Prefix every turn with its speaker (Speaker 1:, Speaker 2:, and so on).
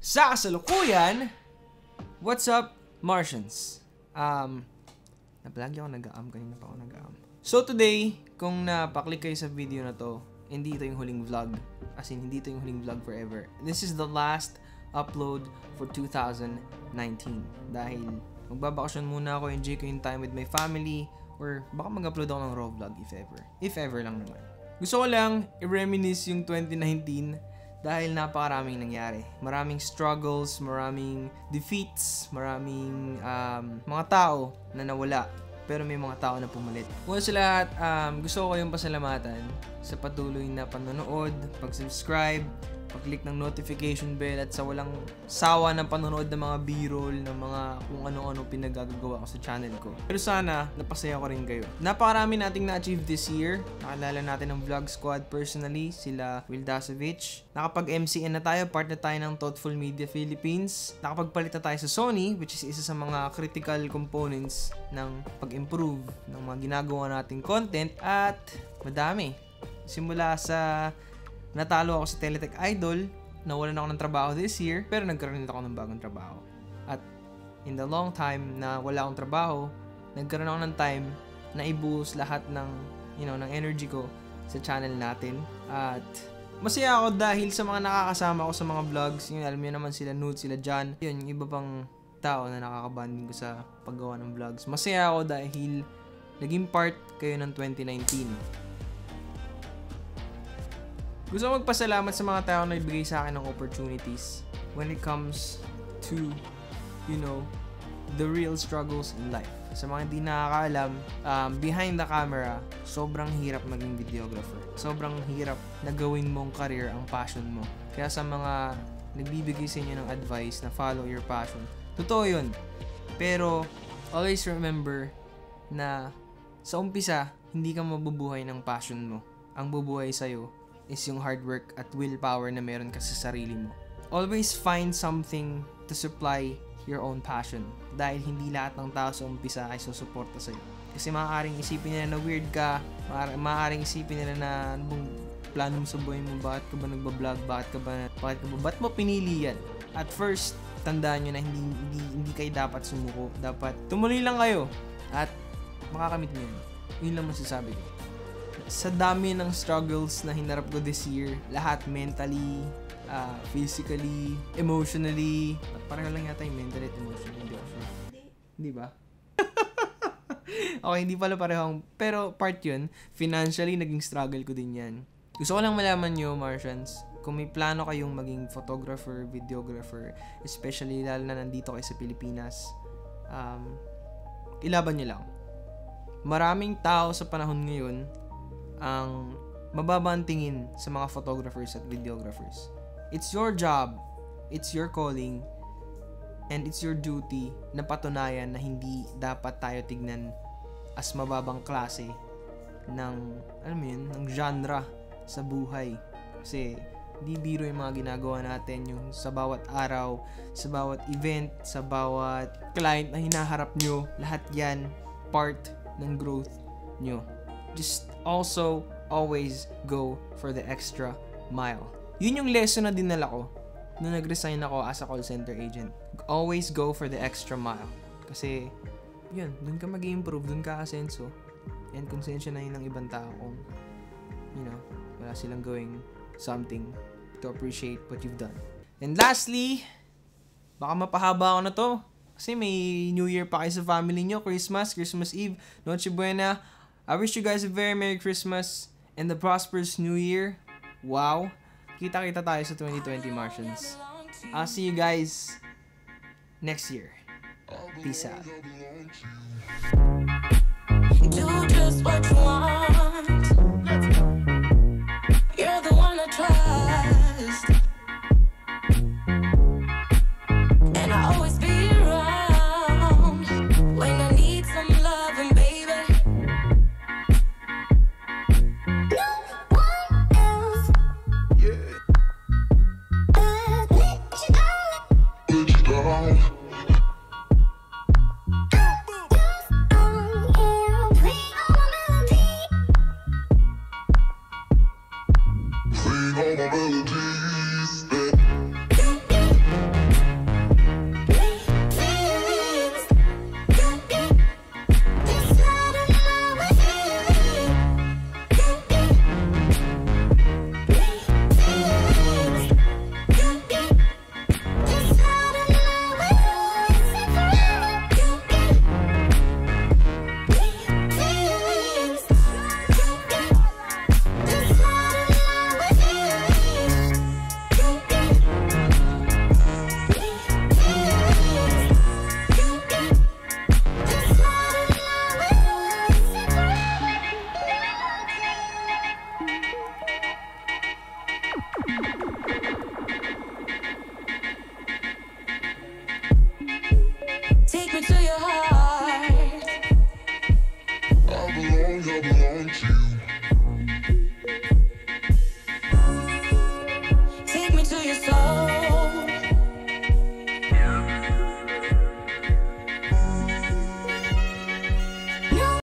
Speaker 1: Sa kasalukuyan, what's up, Martians? Um, nablagi ako nag-aam, kanina pa ako nag-aam. So today, kung napaklik kayo sa video na to, hindi ito yung huling vlog. As in, hindi ito yung huling vlog forever. This is the last upload for 2019. Dahil magbabakasyon muna ako, enjoy ko yung time with my family, or baka mag-upload ako ng raw vlog if ever. If ever lang naman. Gusto ko lang i-reminisce yung 2019 dahil napakaraming nangyari. Maraming struggles, maraming defeats, maraming um, mga tao na nawala. Pero may mga tao na pumalit. Una sa lahat, um, gusto ko kayong pasalamatan sa patuloy na panonood, pag-subscribe, pag-click ng notification bell at sa walang sawa ng panonood ng mga b-roll, ng mga kung ano-ano pinagagagawa ko sa channel ko. Pero sana, napasaya ko rin kayo. Napakarami nating na-achieve this year. Nakalala natin ng Vlog Squad personally, sila Will Dasovich. Nakapag-MCN na tayo, part na tayo ng Thoughtful Media Philippines. Nakapagpalit na tayo sa Sony, which is isa sa mga critical components ng pag-improve ng mga ginagawa nating content. At madami. Simula sa natalo ako sa Teletech Idol, nawalan ako ng trabaho this year, pero nagkaroon ako ng bagong trabaho. At in the long time na wala akong trabaho, nagkaroon ako ng time na ibuhos lahat ng, you know, ng energy ko sa channel natin. At masaya ako dahil sa mga nakakasama ko sa mga vlogs, yun, alam niyo naman sila Nude, sila John, yun, yung iba pang tao na nakakabanding ko sa paggawa ng vlogs. Masaya ako dahil naging part kayo ng 2019. Gusto ko magpasalamat sa mga tao na ibigay sa akin ng opportunities when it comes to, you know, the real struggles in life. Sa mga hindi nakakaalam, um, behind the camera, sobrang hirap maging videographer. Sobrang hirap na gawin mong career ang passion mo. Kaya sa mga nagbibigay sa inyo ng advice na follow your passion, totoo yun. Pero, always remember na sa umpisa, hindi ka mabubuhay ng passion mo. Ang bubuhay sa'yo is yung hard work at willpower na meron ka sa sarili mo. Always find something to supply your own passion dahil hindi lahat ng tao sa umpisa ay susuporta sa'yo. Kasi maaaring isipin nila na weird ka, maaaring isipin nila na anong plano mo sa buhay mo, bakit ka ba nagbablog, bakit ka ba, bakit ka ba, ba't mo pinili yan? At first, tandaan nyo na hindi, hindi, hindi kayo dapat sumuko. Dapat tumuloy lang kayo at makakamit nyo yun. Yun lang masasabi ko sa dami ng struggles na hinarap ko this year, lahat mentally, uh, physically, emotionally, pareho lang yata yung mentally at emotionally, hindi ako sure. Hindi ba? okay, hindi pala parehong, pero part yun, financially, naging struggle ko din yan. Gusto ko lang malaman nyo, Martians, kung may plano kayong maging photographer, videographer, especially lalo na nandito kayo sa Pilipinas, um, ilaban nyo lang. Maraming tao sa panahon ngayon ang mababa tingin sa mga photographers at videographers. It's your job, it's your calling, and it's your duty na patunayan na hindi dapat tayo tignan as mababang klase ng, alam mo yun, ng genre sa buhay. Kasi, di biro yung mga ginagawa natin yung sa bawat araw, sa bawat event, sa bawat client na hinaharap nyo, lahat yan part ng growth nyo just also always go for the extra mile. Yun yung lesson na dinala ko nung nag-resign ako as a call center agent. Always go for the extra mile. Kasi, yun, dun ka mag improve dun ka asenso. And konsensya na yun ng ibang tao kung, you know, wala silang going something to appreciate what you've done. And lastly, baka mapahaba ako na to. Kasi may New Year pa kayo sa family nyo, Christmas, Christmas Eve, Noche Buena, I wish you guys a very Merry Christmas and a prosperous New Year. Wow. Kita-kita tayo sa 2020 Martians. I'll see you guys next year. Peace out. bag.